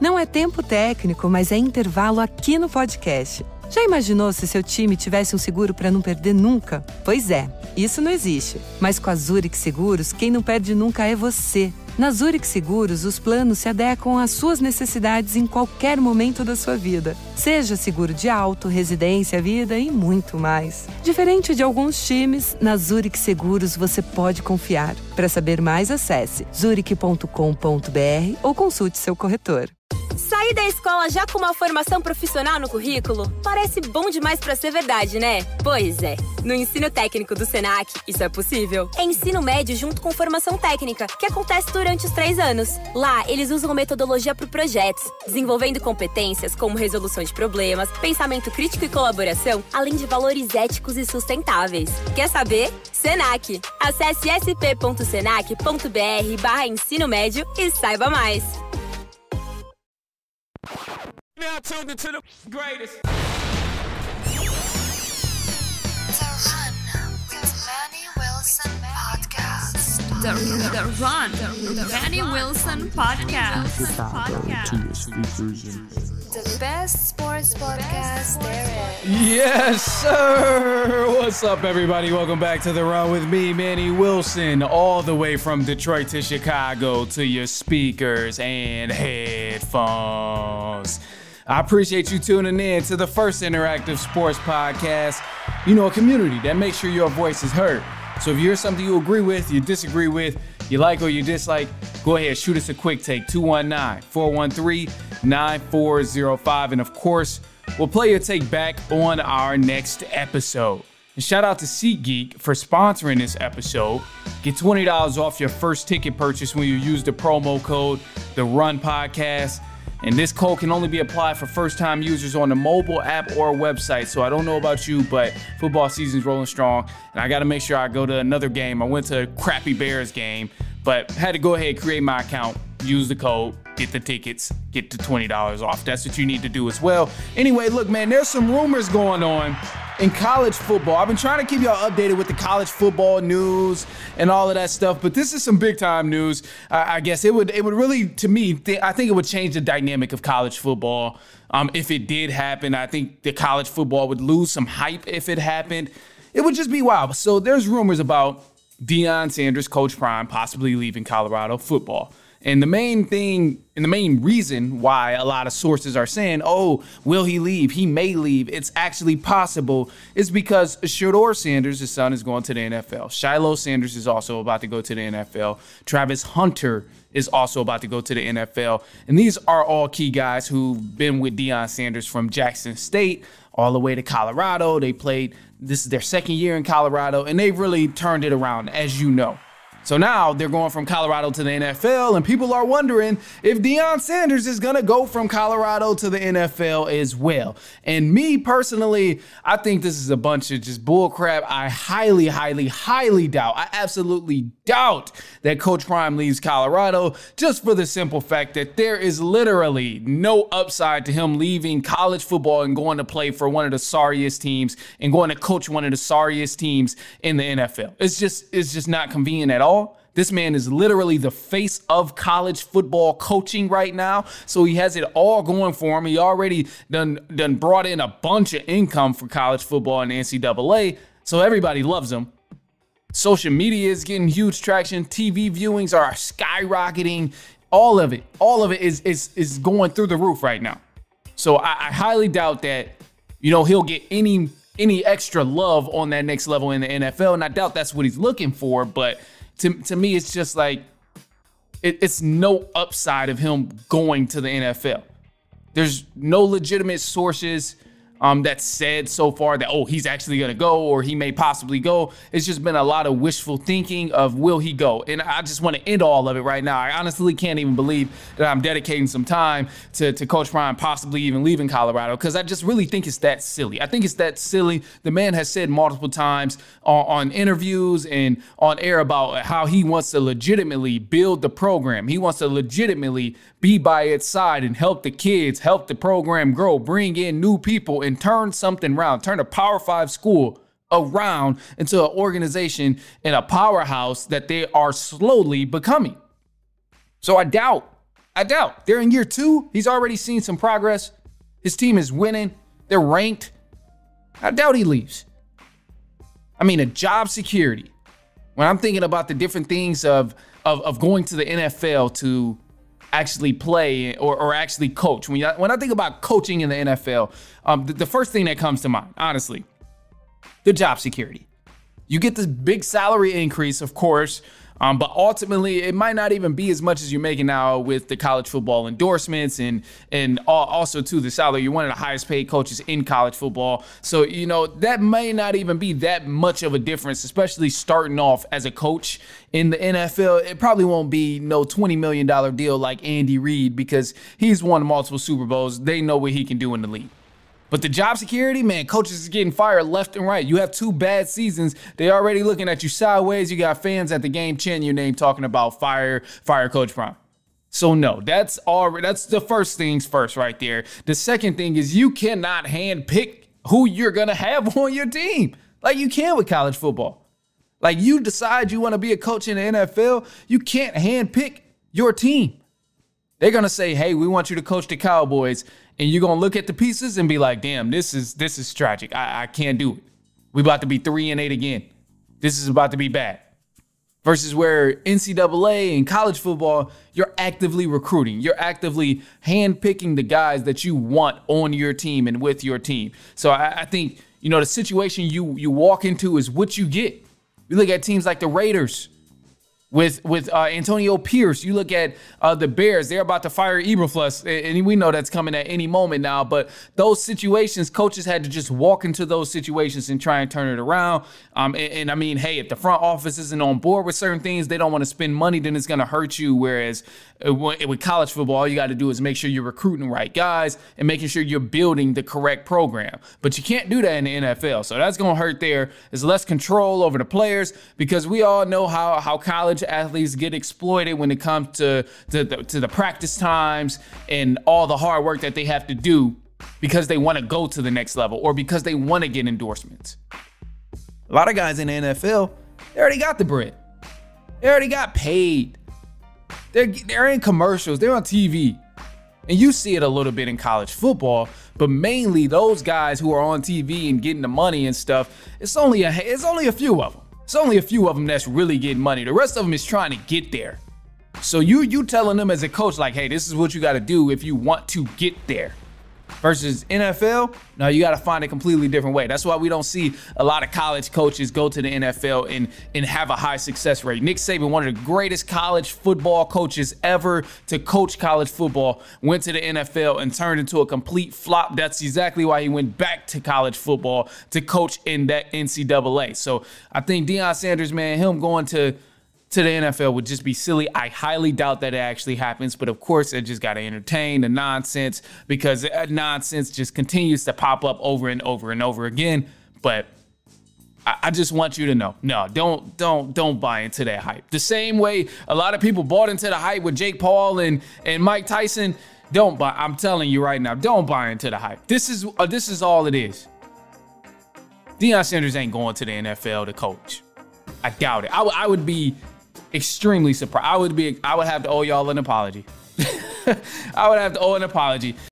Não é tempo técnico, mas é intervalo aqui no podcast. Já imaginou se seu time tivesse um seguro para não perder nunca? Pois é, isso não existe. Mas com a Zurich Seguros, quem não perde nunca é você. Na Zurich Seguros, os planos se adequam às suas necessidades em qualquer momento da sua vida. Seja seguro de auto, residência, vida e muito mais. Diferente de alguns times, na Zurich Seguros você pode confiar. Para saber mais, acesse zurich.com.br ou consulte seu corretor. Sair da escola já com uma formação profissional no currículo? Parece bom demais para ser verdade, né? Pois é. No ensino técnico do Senac, isso é possível. É ensino médio junto com formação técnica, que acontece durante os três anos. Lá, eles usam metodologia para projetos, desenvolvendo competências como resolução de problemas, pensamento crítico e colaboração, além de valores éticos e sustentáveis. Quer saber? Senac. Acesse sp.senac.br barra ensino médio e saiba mais. Now tuned into the greatest. The, Run Manny Wilson Podcast. the Run, the Manny Wilson Podcast. The best sports podcast there is. Yes, sir. What's up, everybody? Welcome back to the run with me, Manny Wilson, all the way from Detroit to Chicago to your speakers and headphones. I appreciate you tuning in to the first interactive sports podcast. You know, a community that makes sure your voice is heard. So if you hear something you agree with, you disagree with, you like or you dislike, go ahead, shoot us a quick take 219 413 9405. And of course, we'll play your take back on our next episode. And shout out to SeatGeek for sponsoring this episode. Get $20 off your first ticket purchase when you use the promo code The Run Podcast. And this code can only be applied for first time users on the mobile app or website. So I don't know about you, but football season's rolling strong. And I got to make sure I go to another game. I went to a crappy Bears game, but had to go ahead, and create my account, use the code, get the tickets, get the $20 off. That's what you need to do as well. Anyway, look, man, there's some rumors going on in college football. I've been trying to keep y'all updated with the college football news and all of that stuff, but this is some big time news. I, I guess it would it would really, to me, th- I think it would change the dynamic of college football. Um, if it did happen, I think the college football would lose some hype if it happened. It would just be wild. So there's rumors about Deion Sanders, Coach Prime, possibly leaving Colorado football. And the main thing and the main reason why a lot of sources are saying, oh, will he leave? He may leave. It's actually possible is because Shedeur Sanders, his son, is going to the NFL. Shiloh Sanders is also about to go to the NFL. Travis Hunter is also about to go to the NFL. And these are all key guys who've been with Deion Sanders from Jackson State all the way to Colorado. They played, this is their second year in Colorado, and they've really turned it around, as you know. So now they're going from Colorado to the NFL, and people are wondering if Deion Sanders is going to go from Colorado to the NFL as well. And me personally, I think this is a bunch of just bullcrap. I highly, highly, highly doubt. I absolutely doubt that Coach Prime leaves Colorado just for the simple fact that there is literally no upside to him leaving college football and going to play for one of the sorriest teams and going to coach one of the sorriest teams in the NFL. It's just, it's just not convenient at all. This man is literally the face of college football coaching right now. So he has it all going for him. He already done done brought in a bunch of income for college football and NCAA. So everybody loves him. Social media is getting huge traction. TV viewings are skyrocketing. All of it, all of it is is is going through the roof right now. So I, I highly doubt that you know he'll get any any extra love on that next level in the NFL, and I doubt that's what he's looking for. But to, to me, it's just like it, it's no upside of him going to the NFL. There's no legitimate sources um, that said so far that oh he's actually gonna go or he may possibly go. It's just been a lot of wishful thinking of will he go, and I just want to end all of it right now. I honestly can't even believe that I'm dedicating some time to, to Coach Prime possibly even leaving Colorado because I just really think it's that silly. I think it's that silly. The man has said multiple times on, on interviews and on air about how he wants to legitimately build the program. He wants to legitimately be by its side and help the kids, help the program grow, bring in new people, and turn something around, turn a Power Five school around into an organization and a powerhouse that they are slowly becoming. So I doubt, I doubt. They're in year two. He's already seen some progress. His team is winning. They're ranked. I doubt he leaves. I mean, a job security. When I'm thinking about the different things of of, of going to the NFL to actually play or, or actually coach, when, you, when I think about coaching in the NFL, um, the, the first thing that comes to mind, honestly, the job security. You get this big salary increase, of course, um, but ultimately, it might not even be as much as you're making now with the college football endorsements and and also to the salary. You're one of the highest paid coaches in college football, so you know that may not even be that much of a difference, especially starting off as a coach in the NFL. It probably won't be no twenty million dollar deal like Andy Reid because he's won multiple Super Bowls. They know what he can do in the league. But the job security, man, coaches is getting fired left and right. You have two bad seasons. They already looking at you sideways. You got fans at the game chanting your name talking about fire, fire Coach Prime. So no, that's all that's the first things first right there. The second thing is you cannot hand pick who you're gonna have on your team. Like you can with college football. Like you decide you want to be a coach in the NFL, you can't hand pick your team. They're gonna say, "Hey, we want you to coach the Cowboys," and you're gonna look at the pieces and be like, "Damn, this is this is tragic. I, I can't do it. We about to be three and eight again. This is about to be bad." Versus where NCAA and college football, you're actively recruiting. You're actively handpicking the guys that you want on your team and with your team. So I, I think you know the situation you you walk into is what you get. You look at teams like the Raiders with with uh, Antonio Pierce. You look at uh, the Bears; they're about to fire Eberflus, and we know that's coming at any moment now. But those situations, coaches had to just walk into those situations and try and turn it around. Um, and, and, I mean, hey, if the front office isn't on board with certain things, they don't want to spend money, then it's going to hurt you. Whereas uh, with college football, all you got to do is make sure you're recruiting the right guys and making sure you're building the correct program. But you can't do that in the NFL, so that's going to hurt. There is less control over the players because we all know how how college college athletes get exploited when it comes to, to, the, to the practice times and all the hard work that they have to do because they want to go to the next level or because they want to get endorsements. A lot of guys in the NFL, they already got the bread. They already got paid. They're, they're in commercials, they're on TV. And you see it a little bit in college football, but mainly those guys who are on TV and getting the money and stuff, it's only a it's only a few of them. It's only a few of them that's really getting money. The rest of them is trying to get there. So you you telling them as a coach like, hey, this is what you got to do if you want to get there versus NFL, now you got to find a completely different way. That's why we don't see a lot of college coaches go to the NFL and, and have a high success rate. Nick Saban, one of the greatest college football coaches ever to coach college football, went to the NFL and turned into a complete flop. That's exactly why he went back to college football to coach in that NCAA. So I think Deion Sanders, man, him going to to the NFL would just be silly. I highly doubt that it actually happens, but of course, it just got to entertain the nonsense because nonsense just continues to pop up over and over and over again. But I, just want you to know, no, don't don't don't buy into that hype. The same way a lot of people bought into the hype with Jake Paul and and Mike Tyson. Don't buy. I'm telling you right now, don't buy into the hype. This is uh, this is all it is. Deion Sanders ain't going to the NFL to coach. I doubt it. I would be extremely surprised. I would be I would have to owe y'all an apology. I would have to owe an apology.